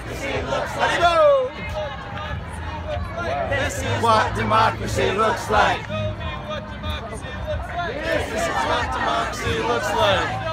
democracy looks like. This is what democracy looks like. This is what democracy looks like.